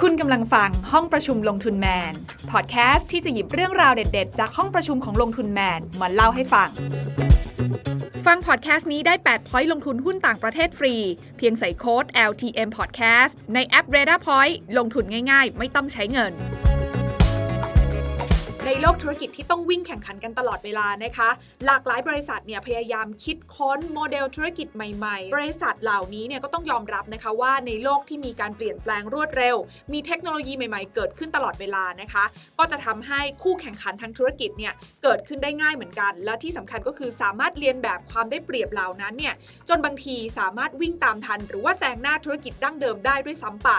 คุณกำลังฟังห้องประชุมลงทุนแมน พอดแคสต์ที่จะหยิบเรื่องราวเด็ดๆ จากห้องประชุมของลงทุนแมนมาเล่าให้ฟัง ฟังพอดแคสต์นี้ได้ 8 point ลงทุนหุ้นต่างประเทศฟรี เพียงใส่โค้ด LTM Podcast ในแอป r a d a r Point ลงทุนง่ายๆ ไม่ต้องใช้เงิน ในโลกธุรกิจที่ต้องวิ่งแข่งขันกันตลอดเวลานะคะ หลากหลายบริษัทเนี่ยพยายามคิดค้นโมเดลธุรกิจใหม่ๆ บริษัทเหล่านี้เนี่ยก็ต้องยอมรับนะคะว่าในโลกที่มีการเปลี่ยนแปลงรวดเร็ว มีเทคโนโลยีใหม่ๆ เกิดขึ้นตลอดเวลานะคะ ก็จะทำให้คู่แข่งขันทางธุรกิจเนี่ยเกิดขึ้นได้ง่ายเหมือนกัน และที่สำคัญก็คือสามารถเลียนแบบความได้เปรียบเหล่านั้นเนี่ยจนบางทีสามารถวิ่งตามทัน หรือว่าแซงหน้าธุรกิจดั้งเดิมได้ด้วยซ้ำไป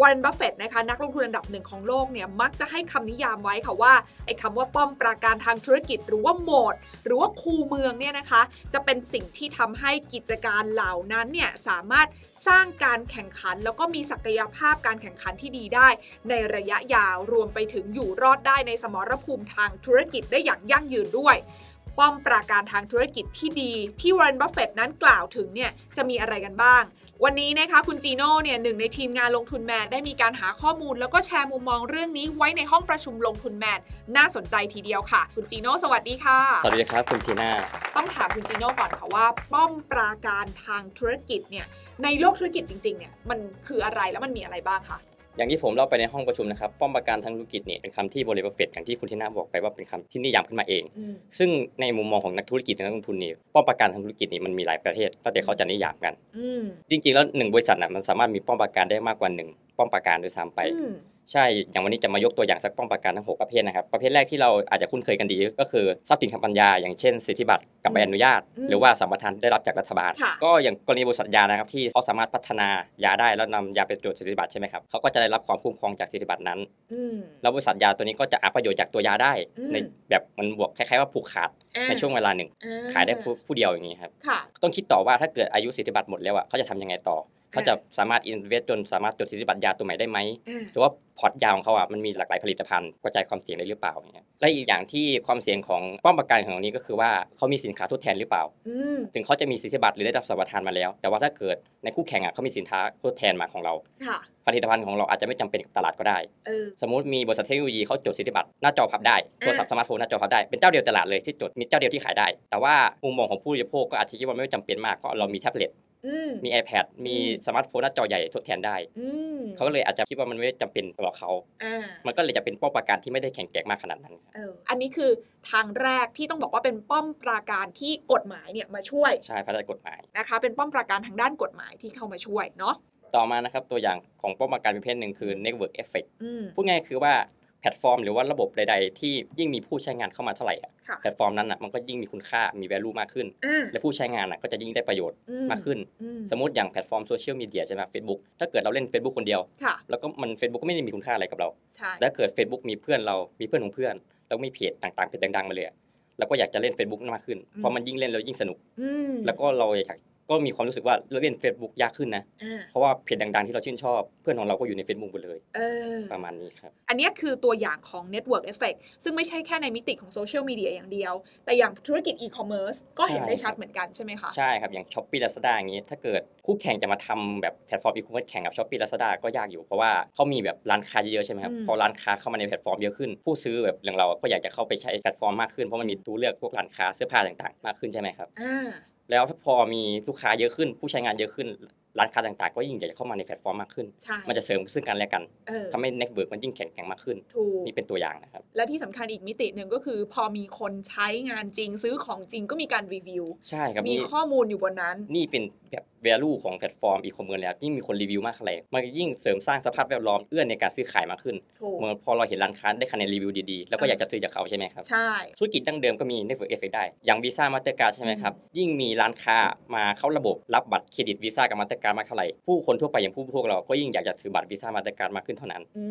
วอร์เรนบัฟเฟตนะคะนักลงทุนอันดับหนึ่งของโลกเนี่ยมักจะให้คำนิยามไว้ค่ะว่าไอ้คำว่าป้อมปราการทางธุรกิจ หรือว่า moat หรือว่าคูเมืองเนี่ยนะคะ จะเป็นสิ่งที่ทำให้กิจการเหล่านั้นเนี่ยสามารถสร้างการแข่งขัน แล้วก็มีศักยภาพการแข่งขันที่ดีได้ ในระยะยาวรวมไปถึงอยู่รอดได้ในสมรภูมิทางธุรกิจได้อย่างยั่งยืนด้วย ป้อมปราการทางธุรกิจที่ดีที่วอร์เรนบัฟเฟตนั้นกล่าวถึงเนี่ยจะมีอะไรกันบ้าง วันนี้นะคะคุณจีโน่เนี่ยหนึ่งในทีมงานลงทุนแมนได้มีการหาข้อมูล แล้วก็แชร์มุมมองเรื่องนี้ไว้ในห้องประชุมลงทุนแมนน่าสนใจทีเดียวค่ะ คุณจีโน่สวัสดีค่ะ สวัสดีครับคุณทีน่าต้องถามคุณจีโน่ก่อนค่ะว่า ป้อมปราการทางธุรกิจเนี่ยในโลกธุรกิจจริงๆเนี่ยมันคืออะไรแล้วมันมีอะไรบ้างคะ อย่างที่ผมเล่าไปในห้องประชุมนะครับป้อมปราการทางธุรกิจเนี่ยเป็นคำที่บริบทเฟตอย่างที่คุณทีน่าบอกไปว่าเป็นคำที่นิยามขึ้นมาเองอืมซึ่งในมุมมองของนักธุรกิจและนักลงทุนนี่ป้อมปราการทางธุรกิจนี่มันมีหลายประเทศก็แต่เขาจะนิยามกันอืมจริงๆแล้วหนึ่งบริษัทน่ะมันสามารถมีป้อมปราการได้มากกว่าหนึ่งป้อมปราการด้วยซ้ำไปอืม ใช่ อย่างวันนี้จะมายกตัวอย่างสักป้อมปราการทั้ง 6 ประเภทนะครับ ประเภทแรกที่เราอาจจะคุ้นเคยกันดีก็คือทรัพย์สินทางปัญญา อย่างเช่น สิทธิบัตรกับใบอนุญาตอืมหรือว่าสัมปทานได้รับจากรัฐบาลค่ะก็อย่างกรณีบริษัทยานะครับที่เขาสามารถพัฒนายาได้แล้วนำยาไปจดสิทธิบัตรใช่ไหมครับเขาก็จะได้รับความคุ้มครองจากสิทธิบัตรนั้นอืมแล้วบริษัทยาตัวนี้ก็จะอัพประโยชน์จากตัวยาได้อืมในแบบมันบวกคล้ายๆว่าผูกขาดอ่าในช่วงเวลาหนึ่งอ่ขายได้ผู้ผู้เดียวอย่างนี้ครับค่ะต้องคิดต่อว่าถ้าเกิดอายุสิทธิบัตรหมดแล้วอะเขาจะทำยังไงต่อ เขาจะสามารถอินเวสจนสามารถจดสิทธิบัตรยาตัวใหม่ได้ไหมอ่าหรือว่าพอร์ตยาของเขาอะมันมีหลากหลายผลิตภัณฑ์กระจายความเสี่ยงได้หรือเปล่าอย่างเงี้ยและอีกอย่างที่ความเสี่ยงของป้อมประกันของนี้ก็คือว่าเขามีสินค้าทดแทนหรือเปล่าอืมถึงเขาจะมีสิทธิบัตรหรือได้รับสัมปทานมาแล้ว แต่ว่าถ้าเกิดในคู่แข่งอะเขามีสินค้าทดแทนมาของเราค่ะผลิตภัณฑ์ของเราอาจจะไม่จำเป็นกับตลาดก็ได้เออสมมุติมีบริษัทเทคโนโลยีเขาจดสิทธิบัตรหน้าจอพับได้โทรศัพท์สมาร์ทโฟนหน้าจอพับได้เป็นเจ้าเดียวตลาดเลยที่จดมีเจ้าเดียวที่ขายได้ แต่ว่ามุมมองของผู้บริโภคก็อาจจะคิดว่าไม่จำเป็นมากเพราะเรามีแท็บเล็ตอื มมี iPad มีสมาร์ทโฟนหน้าจอใหญ่ทดแทนได้อืมเขาก็เลยอาจจะคิดว่ามันไม่จำเป็นสำหรับเขาอ่ามันก็เลยจะเป็นป้อมปราการที่ไม่ได้แข็งแกร่งมากขนาดนั้นเอออันนี้คือทางแรกที่ต้องบอกว่าเป็นป้อมปราการที่กฎหมายเนี่ยมาช่วย ใช่ภายใต้กฎหมายนะคะ เป็นป้อมปราการทางด้านกฎหมายที่เข้ามาช่วยเนาะต่อมานะครับตัวอย่างของป้อมปราการประเภทหนึ่งคือ network effect อืมพูดง่ายๆคือว่าแพลตฟอร์ม หรือว่าระบบใด ๆ ที่ยิ่งมีผู้ใช้งานเข้ามาเท่าไหร่อะค่ะแพลตฟอร์มนั้นอะมันก็ยิ่งมีคุณค่ามี value มากขึ้นอ่าและผู้ใช้งานอะก็จะยิ่งได้ประโยชน์อืมากขึ้นอืมสมมติอย่างแพลตฟอร์มโซเชียลมีเดียใช่ไหม Facebook ถ้าเกิดเราเล่น Facebook คนเดียวค่ะแล้วก็มัน Facebook ก็ไม่ได้มีคุณค่าอะไรกับเราใช่แล้วเกิด Facebook มีเพื่อนเรามีเพื่อนของเพื่อนแล้วมีเพจต่างๆเพจดังๆมาเลยอะเราก็อยากจะเล่น Facebook มากขึ้นเพราะมันยิ่งเล่นแล้วยิ่งสนุกอืมแล้วก็เราอยาก ก็มีความรู้สึกว่าเราเล่น Facebook ยากขึ้นนะอ่าเพราะว่าเพจดังๆ ที่เราชื่นชอบ เพื่อนของเราก็อยู่ใน Facebook หมดเลยเออประมาณนี้ครับ อันเนี้ยคือตัวอย่างของ Network Effect ซึ่งไม่ใช่แค่ในมิติของโซเชียลมีเดียอย่างเดียว แต่อย่างธุรกิจอีคอมเมิร์ซก็เห็นใช่ได้ชัดเหมือนกันใช่ไหมคะ ใช่ครับ อย่าง Shopee Lazada อย่างนี้ ถ้าเกิดคู่แข่งจะมาทำแบบแพลตฟอร์มอีคอมเมิร์ซแข่งกับ s h อ p e e Lazada ก็ยากอยู่เพราะว่าเขามีแบบร้านค้าเยอะๆใช่ไหมครับอืมพอร้านค้าเข้ามาในแพลตฟอร์มเยอะขึ้น ผู้ซื้อแบบอย่างเราก็อยากจะเข้าไปใช้แพลตฟอร์มมากขึ้นเพราะมันมีตัวเลือกพวกร้านค้าเสื้อผ้าต่างๆ มากขึ้นใช่ไหมครับอ่า แล้วถ้าพอมีลูกค้าเยอะขึ้นผู้ใช้งานเยอะขึ้น ร้านค้าต่างๆ ก็ยิ่งอยากจะเข้ามาในแพลตฟอร์มมากขึ้นใช่มันจะเสริมซึ่งกันและกันเออทำให้ network มันยิ่งแข็งแกร่งมากขึ้นถูกนี่เป็นตัวอย่างนะครับ และที่สำคัญอีกมิติหนึ่งก็คือ พอมีคนใช้งานจริงซื้อของจริงก็มีการรีวิว ใช่ครับ มีนี่ข้อมูลอยู่บนนั้น นี่เป็นแบบ value ของแพลตฟอร์มอีคอมเมิร์ซแล้วยิ่งมีคนรีวิวมากเท่าไหร่มันยิ่งเสริมสร้างสภาพแวดล้อมเอื้อในการซื้อขายมากขึ้นถูกเมื่อพอเราเห็นร้านค้าได้คะแนนรีวิวดีๆแล้วก็อ่าอยากจะซื้อจากเขาใช่ไหมครับใช่ธุรกิจดั้งเดิมก็มี network effect ได้อย่างวีซ่ามาสเตอร์การ์ดใช่ไหมครับยิ่งมีร้านค้ามาเข้าระบบรับบัตรเครดิตวีซ่ากับมาสเตอร์การ์ดมากเท่าไหร่ผู้คนทั่วไปอย่างผู้บริโภคเราก็ยิ่งอยากจะถือบัตรวีซ่ามาสเตอร์การ์ดมากขึ้นเท่านั้นอื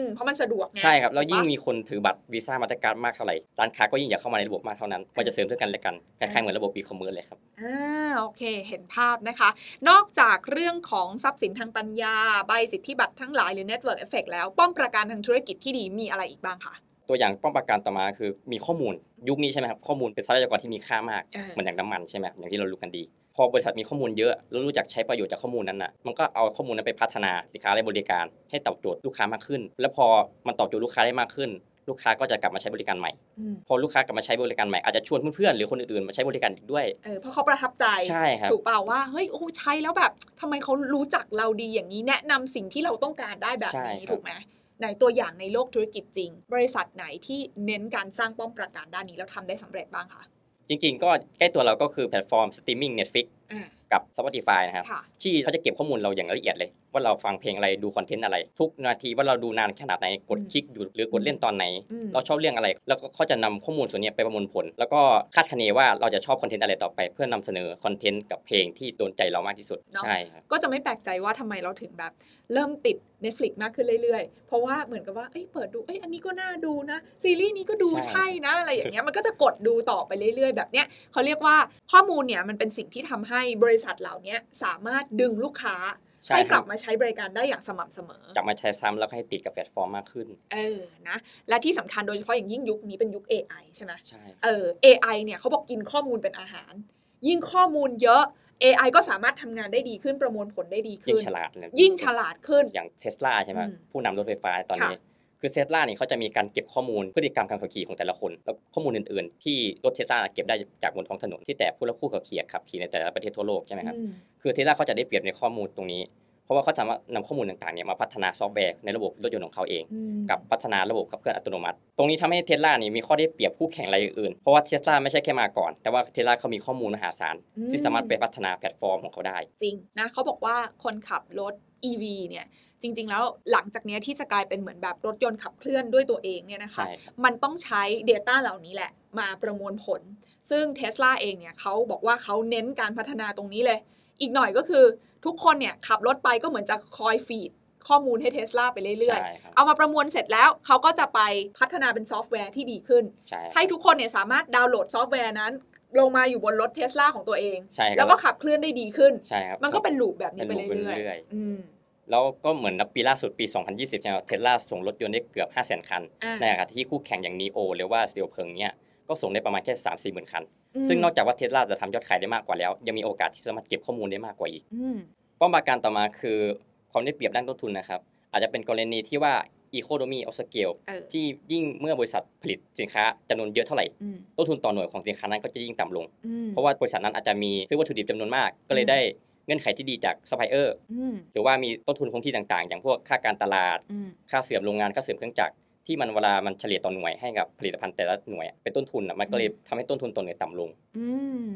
มเพราะมันสะดวกไงใช่ครับแล้วยิ่งถูกปะมีคนถือบัตรวีซ่ามาสเตอร์การ์ดมากเท่าไหร่ร้านค้าก็ยิ่งอยากเข้ามาในระบบมากเท่านั้นมันจะเสริมซึ่งกันและกันคล้ายๆเหมือนระบบอีคอมเมิร์ซเลยครับอ่าโอเค เห็นภาพนะคะ นอกจากเรื่องของทรัพย์สินทางปัญญาใบสิทธิบัตรทั้งหลายหรือ Network Effect แล้วป้อมปราการทางธุรกิจที่ดีมีอะไรอีกบ้างคะตัวอย่างป้องประกันต่อมาคือมีข้อมูลยุคนี้ใช่ไหมครับข้อมูลเป็นทรัพยากรที่มีค่ามากเออเหมือนอย่างน้ำมันใช่ไหมครับอย่างที่เรารู้กันดี พอบริษัทมีข้อมูลเยอะแล้วรู้จักใช้ประโยชน์จากข้อมูลนั้นน่ะมันก็เอาข้อมูลนั้นไปพัฒนาสินค้าและบริการ ให้ตอบโจทย์ลูกค้ามากขึ้น แล้วพอมันตอบโจทย์ลูกค้าได้มากขึ้น ลูกค้าก็จะกลับมาใช้บริการใหม่อืมพอลูกค้ากลับมาใช้บริการใหม่อาจจะชวนเพื่อนๆหรือคนอื่นๆมาใช้บริการอีกด้วยเออเพราะเขาประทับใจใช่ครับถูกเปล่าว่าเฮ้ยโอ้ใช้แล้วแบบทำไมเขารู้จักเราดีอย่างนี้แนะนำสิ่งที่เราต้องการได้แบบใช่นี้ครับถูกไหมในตัวอย่างในโลกธุรกิจจริง บริษัทไหนที่เน้นการสร้างป้อมปราการด้านนี้แล้วทำได้สำเร็จบ้างคะ จริง ๆ ก็ใกล้ตัวเราก็คือแพลตฟอร์มสตรีมมิ่ง Netflix อ่ากับ Spotify นะครับค่ะที่เขาจะเก็บข้อมูลเราอย่างละเอียดเลย ว่าเราฟังเพลงอะไรดูคอนเทนต์อะไร ทุกนาทีว่าเราดูนานขนาดไหนกดอืมคลิกหยุดหรือกดเล่นตอนไหนอืมเราชอบเรื่องอะไร แล้วก็เขาจะนำข้อมูลส่วนนี้ไปประมวลผล แล้วก็คาดคะเนว่าเราจะชอบคอนเทนต์อะไรต่อไป เพื่อนำเสนอคอนเทนต์กับเพลงที่โดนใจเรามากที่สุดเนาะใช่ครับก็จะไม่แปลกใจว่าทำไมเราถึงแบบ เริ่มติด Netflix มากขึ้นเรื่อยๆเพ ราะว่าเหมือนกับว่าเอ้ยเปิดดูเอ้ยอันนี้ก็น่าดูนะ ซีรีส์นี้ก็ดูใช่ใช่นะอะไรอย่างเงี้ยมันก็จะกดดูต่อไปเรื่อย ๆ แบบเนี้ยเขาเรียกว่าข้อมูลเนี่ยมันเป็นสิ่งที่ทำให้บริษัทเหล่านี้สามารถดึงลูกค้าใช่ให้คกรัลับบมาใช้บริการได้อย่างสม่ำเสมอจะมาใช้ซ้ำแล้วก็ให้ติดกับแพลตฟอร์มมากขึ้น เออนะ และที่สำคัญโดยเฉพาะอย่างยิ่งยุคนี้เป็นยุค AI ใช่ไหมใช่ เออ AI เนี่ยเขาบอกกินข้อมูลเป็นอาหาร ยิ่งข้อมูลเยอะ AI ก็สามารถทำงานได้ดีขึ้นประมวลผลได้ดียิ่งขึ้นฉลาดเลยยิ่งฉลาดขึ้นอย่างเทสลาใช่ไหมอืมผู้นำรถไฟฟ้าตอนนี้ค่ะคือเทสลาเนี่ยเขาจะมีการเก็บข้อมูลพฤติกรรมการขับขี่ของแต่ละคน แล้วข้อมูลอื่น ๆ ที่รถเทสลาเก็บได้จากบนท้องถนนที่แต่ผู้รับผู้ขับขี่ขับขี่ในแต่ละประเทศทั่วโลกใช่ไหมครับอืมคือเทสลาเขาจะได้เปรียบในข้อมูลตรงนี้ เพราะว่าเขาสามารถนำข้อมูลต่างๆเนี่ยมาพัฒนาซอฟต์แวร์ในระบบรถยนต์ของเขาเองอืมกับพัฒนาระบบขับเคลื่อนอัตโนมัติ ตรงนี้ทำให้เทสลานี่มีข้อได้เปรียบคู่แข่งรายอื่นๆเพราะว่าเทสลาไม่ใช่แค่มาก่อน แต่ว่าเทสลาเขามีข้อมูลมหาศาลอืมที่สามารถไปพัฒนาแพลตฟอร์มของเขาได้ จริงนะเขาบอกว่าคนขับรถ EV เนี่ยจริง ๆ แล้วหลังจากเนี้ยที่จะกลายเป็นเหมือนแบบรถยนต์ขับเคลื่อนด้วยตัวเองเนี่ยนะคะใช่ครับมันต้องใช้ Data เหล่านี้แหละมาประมวลผล ซึ่ง Tesla เองเนี่ยเขาบอกว่าเขาเน้นการพัฒนาตรงนี้เลย อีกหน่อยก็คือ ทุกคนเนี่ยขับรถไปก็เหมือนจะคอย feed ข้อมูลให้ Tesla ไปเรื่อยใช่ครับๆเอามาประมวลเสร็จแล้วเขาก็จะไปพัฒนาเป็นซอฟต์แวร์ที่ดีขึ้นใช่ให้ทุกคนเนี่ยสามารถดาวน์โหลดซอฟต์แวร์นั้น ลงมาอยู่บนรถ Tesla ของตัวเองใช่ครับแล้วก็ขับเคลื่อนได้ดีขึ้นใช่ครับมันก็เป็นลูปแบบนี้ไปเป็น loop เรื่อยไปเรื่อยๆอืมแล้วก็เหมือนปีล่าสุดปี 2020ใช่ไหมเทสลาส่งรถยนต์ได้เกือบ 5 0 0 0 0 0 คันอ่าในขณะที่คู่แข่งอย่างนีโอหรือว่าสตีลเพิงเนี่ยก็ส่งได้ประมาณแค่ 3 4 0 0 0 0 คันม ซึ่งนอกจากว่าเทสลาจะทำยอดขายได้มากกว่าแล้ว ยังมีโอกาสที่สามารถเก็บข้อมูลได้มากกว่าอีกอืมป้อมปราการต่อมาคือความได้เปรียบด้านต้นทุนนะครับ อาจจะเป็นกรณีที่ว่า economy of scale เออที่ยิ่งเมื่อบริษัทผลิตสินค้าจำนวนเยอะเท่าไหร่อืมต้นทุนต่อหน่วยของสินค้านั้นก็จะยิ่งต่ำลงอืมเพราะว่าบริษัทนั้นอาจจะมีซื้อวัตถุดิบจำนวนมาก ก็เลยได้เงื่อนไขที่ดีจากซัพพลายเออร์อืมหรือว่ามีต้นทุนคงที่ต่างๆ อย่างพวกค่าการตลาดอืมค่าเสื่อมโรงงาน ค่าเสื่อมเครื่องจักร ที่มันเวลามันเฉลี่ยต่อหน่วยให้กับผลิตภัณฑ์แต่ละหน่วยเป็นต้นทุนอะมันก็เลยทำให้ต้นทุนต่อหน่วยต่ำลง อืม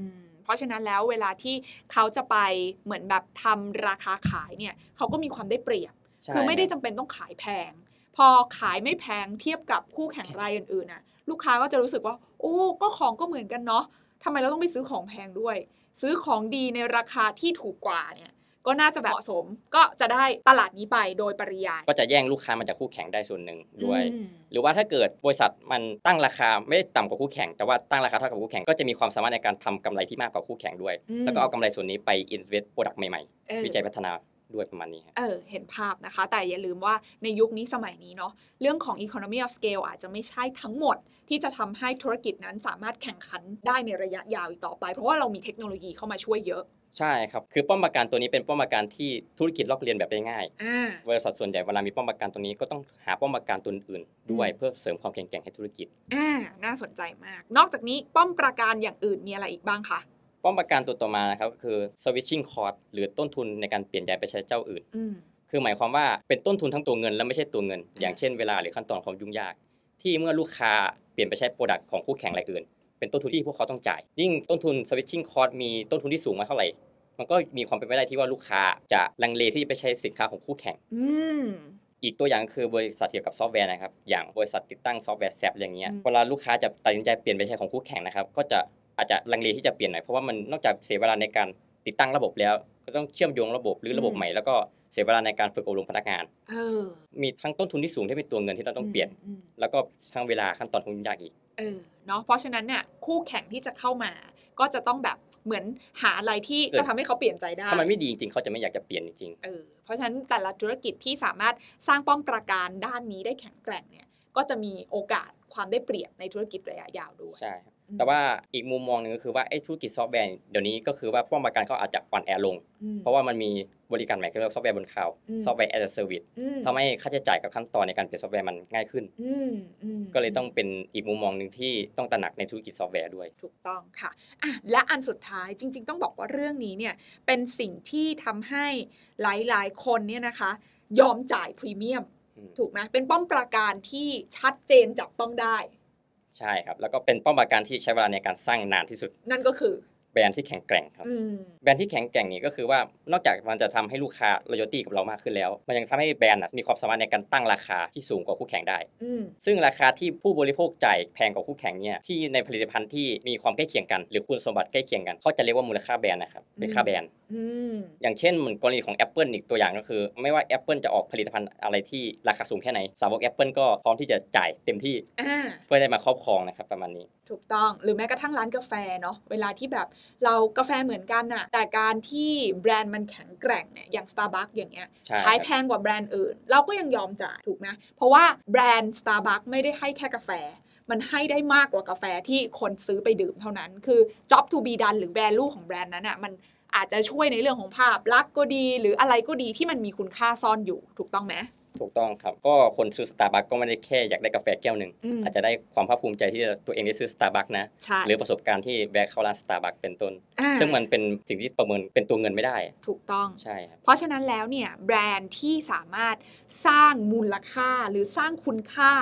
เพราะฉะนั้นแล้วเวลาที่เขาจะไปเหมือนแบบทำราคาขายเนี่ยเขาก็มีความได้เปรียบใช่คือไม่ได้รับจำเป็นต้องขายแพง พอขายไม่แพงเทียบกับคู่แข่งรายอื่นๆน่ะ ลูกค้าก็จะรู้สึกว่า โอ้ก็ของก็เหมือนกันเนาะทำไมเราต้องไปซื้อของแพงด้วย ซื้อของดีในราคาที่ถูกกว่าเนี่ย ก็น่าจะแบบเหมาะสม ก็จะได้ตลาดนี้ไปโดยปริยายก็จะแย่งลูกค้ามาจากคู่แข่งได้ส่วนหนึ่งด้วยอืมหรือว่าถ้าเกิดบริษัทมันตั้งราคาไม่ได้ต่ำกว่าคู่แข่ง แต่ว่าตั้งราคาเท่ากับคู่แข่งก็จะมีความสามารถในการทำกำไรที่มากกว่าคู่แข่งด้วยอืมแล้วก็เอากำไรส่วนนี้ไป invest product ใหม่เออๆวิจัยพัฒนาด้วยประมาณนี้ครับเออ เห็นภาพนะคะ แต่อย่าลืมว่าในยุคนี้สมัยนี้เนาะ เรื่องของ economy of scale อาจจะไม่ใช่ทั้งหมด ที่จะทำให้ธุรกิจนั้นสามารถแข่งขันได้ในระยะยาวอีกต่อไป เพราะว่าเรามีเทคโนโลยีเข้ามาช่วยเยอะ ใช่ครับคือป้อมปราการตัวนี้เป็นป้อมปราการที่ธุรกิจลอกเรียนแบบได้ง่ายอ่าบริษัทส่วนใหญ่เวลามีป้อมปราการตัวนี้ก็ต้องหาป้อมปราการตัวอื่นๆด้วยอืมเพื่อเสริมความแข็งแกร่งให้ธุรกิจอ่าน่าสนใจมาก นอกจากนี้ป้อมประการอย่างอื่นมีอะไรอีกบ้างคะป้อมปราการตัวต่อมานะครับก็คือ switching cost หรือต้นทุนในการเปลี่ยนย้ายไปใช้เจ้าอื่นอืมคือหมายความว่าเป็นต้นทุนทั้งตัวเงินและไม่ใช่ตัวเงินอ่าอย่างเช่นเวลาหรือขั้นตอนความยุ่งยาก ที่เมื่อลูกค้าเปลี่ยนไปใช้ product ของคู่แข่งรายอื่น เป็นต้นทุนที่พวกเขาต้องจ่าย ยิ่งต้นทุน switching cost มีต้นทุนที่สูงมาเท่าไหร่ มันก็มีความเป็นไปได้ที่ว่าลูกค้าจะลังเลที่จะไปใช้สินค้าของคู่แข่งอืมอีกตัวอย่างคือบริษัทเกี่ยวกับซอฟต์แวร์นะครับ อย่างบริษัทติดตั้งซอฟต์แวร์ SAP อย่างเงี้ยอืมเวลาลูกค้าจะตัดสินใจเปลี่ยนไปใช้ของคู่แข่งนะครับ ก็จะอาจจะลังเลที่จะเปลี่ยนหน่อย เพราะว่ามันนอกจากเสียเวลาในการติดตั้งระบบแล้ว ก็ต้องเชื่อมโยงระบบหรือระบบใหม่ แล้วก็เสียเวลาในการฝึกอบรมพนักงานเออมีทั้งต้นทุนที่สูงที่เป็นตัวเงินที่เราต้องเปลี่ยนอืมแล้วก็ทั้งเวลาขั้นตอนของยุ่งยากอีก เออเนาะเพราะฉะนั้นเนี่ยคู่แข่งที่จะเข้ามาก็จะต้องแบบเหมือนหาอะไรที่เออจะทำให้เขาเปลี่ยนใจได้ถ้ามันไม่ดีจริงๆเขาจะไม่อยากจะเปลี่ยนจริงเออเพราะฉะนั้นแต่ละธุรกิจที่สามารถสร้างป้อมปราการด้านนี้ได้แข็งแกร่งเนี่ยก็จะมีโอกาสความได้เปรียบในธุรกิจระยะยาวด้วยๆใช่ครับ แต่ว่าอีกมุมมองหนึ่งก็คือว่าไอ้ธุรกิจซอฟต์แวร์เดี๋ยวนี้ก็คือว่าป้องกันเขาอาจจะอ่อนแอลงอืมเพราะว่ามันมีบริการใหม่ที่เรียกว่าซอฟต์แวร์บนคลาวด์อืมซอฟต์แวร์ as a service อืมทำให้ค่าใช้จ่ายกับขั้นตอนในการเปลี่ยนซอฟต์แวร์มันง่ายขึ้นอืมอืมก็เลยต้องเป็นอีกมุมมองหนึ่งที่ต้องตระหนักในธุรกิจซอฟต์แวร์ด้วย ถูกต้องค่ะอะ และอันสุดท้ายจริง ๆ ต้องบอกว่าเรื่องนี้เนี่ยเป็นสิ่งที่ทำให้หลายๆ คนเนี่ยนะคะ ยอมจ่ายพรีเมียมอืมถูกไหมเป็นป้อมปราการที่ชัดเจนจับต้องได้ ใช่ครับ แล้วก็เป็นเป้าหมายการที่ใช้เวลาในการสร้างนานที่สุด นั่นก็คือ แบรนด์ที่แข็งแกร่งครับอืมแบรนด์ที่แข็งแกร่งนี่ก็คือว่านอกจากมันจะทำให้ลูกค้า loyalty กับเรามากขึ้นแล้ว มันยังทำให้แบรนด์น่ะมีความสามารถในการตั้งราคาที่สูงกว่าคู่แข่งได้อืมซึ่งราคาที่ผู้บริโภคจ่ายแพงกว่าคู่แข่งเนี่ยที่ในผลิตภัณฑ์ที่มีความใกล้เคียงกัน หรือคุณสมบัติใกล้เคียงกันเขาจะเรียกว่ามูลค่าแบรนด์นะครับเป็นค่าแบรนด์อืมอย่างเช่นเหมือนกรณีของ Apple อีกตัวอย่างก็คือ ไม่ว่า Apple จะออกผลิตภัณฑ์อะไรที่ราคาสูงแค่ไหนสาวก Apple ก็พร้อมที่จะจ่ายเต็มที่อ่าเพื่อได้มาครอบครองนะครับประมาณนี้ ถูกต้องหรือแม้กระทั่งร้านกาแฟเนาะเวลาที่แบบเรากาแฟเหมือนกันน่ะแต่การที่แบรนด์มันแข็งแกร่งเนี่ยอย่าง Starbucks อย่างเงี้ยใช่ขายแพงกว่าแบรนด์อื่น เราก็ยังยอมจ่ายถูกไหมเพราะว่าแบรนด์ Starbucks ไม่ได้ให้แค่กาแฟ มันให้ได้มากกว่ากาแฟที่คนซื้อไปดื่มเท่านั้น คือ job to be done หรือ value ของแบรนด์นั้นอะมันอาจจะช่วยในเรื่องของภาพลักษณ์ก็ดี หรืออะไรก็ดีที่มันมีคุณค่าซ่อนอยู่ถูกต้องไหม ถูกต้องครับ ก็คนซื้อ Starbucks ก็ไม่ได้แค่อยากได้กาแฟแก้วหนึ่งอืม อาจจะได้ความภาคภูมิใจที่ตัวเองได้ซื้อ Starbucks นะ ใช่หรือประสบการณ์ที่แวะเข้าร้าน Starbucks เป็นต้นอ่าซึ่งมันเป็นสิ่งที่ประเมินเป็นตัวเงินไม่ได้ถูกต้อง ใช่ครับ เพราะฉะนั้นแล้วเนี่ยแบรนด์ที่สามารถสร้างมูลค่าหรือสร้างคุณค่า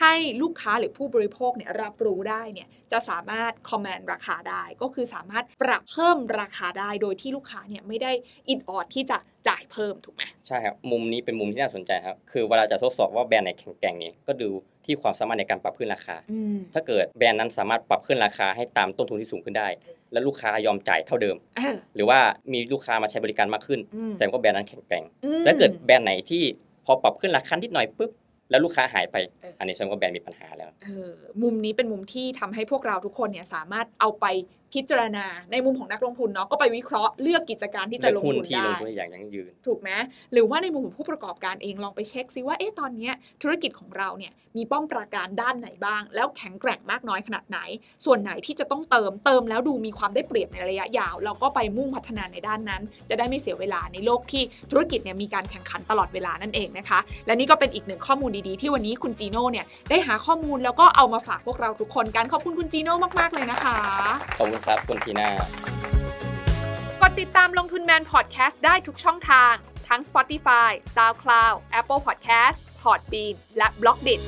ให้ลูกค้าหรือผู้บริโภคเนี่ยรับรู้ได้เนี่ย จะสามารถคอมเมนต์ราคาได้ ก็คือสามารถปรับเพิ่มราคาได้โดยที่ลูกค้าเนี่ยไม่ได้อินออดที่จะจ่ายเพิ่มถูกไหมใช่ครับ มุมนี้เป็นมุมที่น่าสนใจครับ คือเวลาจะทดสอบว่าแบรนด์ไหนแข็งแกร่งนี่ก็ดูที่ความสามารถในการปรับขึ้นราคาอืมถ้าเกิดแบรนด์นั้นสามารถปรับขึ้นราคาให้ตามต้นทุนที่สูงขึ้นได้ และลูกค้ายอมจ่ายเท่าเดิมเออหรือว่ามีลูกค้ามาใช้บริการมากขึ้นอืมแสดงว่าแบรนด์นั้นแข็งแกร่งอืมแล้วเกิดแบรนด์ไหนที่พอปรับขึ้นราคานิดหน่อยปุ๊บ แล้วลูกค้าหายไปเอออัอันนี้แสดงว่าแบรนด์มีปัญหาแล้วเออมุมนี้เป็นมุมที่ทำให้พวกเราทุกคนเนี่ยสามารถเอาไป พิจารณาในมุมของนักลงทุนเนาะก็ไปวิเคราะห์เลือกกิจการที่จะเลืลอกงหุ้นทุนที่ลได้งทุนอย่างยั่งยืน ถูกไหมหรือว่าในมุมของผู้ประกอบการเองลองไปเช็คซิว่าเอ๊ะตอนเนี้ยธุรกิจของเราเนี่ยมีป้อมปราการด้านไหนบ้าง แล้วแข็งแกร่งมากน้อยขนาดไหน ส่วนไหนที่จะต้องเติมเติมแล้วดูมีความได้เปรียบในระยะยาว เราก็ไปมุ่งพัฒนาในด้านนั้น จะได้ไม่เสียเวลาในโลกที่ธุรกิจเนี่ยมีการแข่งขันตลอดเวลานั่นเองนะคะ และนี่ก็เป็นอีกหนึ่งข้อมูลดีๆ ที่วันนี้คุณจีโน่เนี่ยได้หาข้อมูลแล้วก็เอามาฝากพวกเราทุกคนกันขอบคุณคุณจีโน่มากๆเลยนะคะขอบคุณครับ คุณทีน่ากดติดตามลงทุนแมนพอดแคสต์ได้ทุกช่องทาง ทั้ง Spotify, SoundCloud, Apple Podcast, Podbean และ b l o k d i t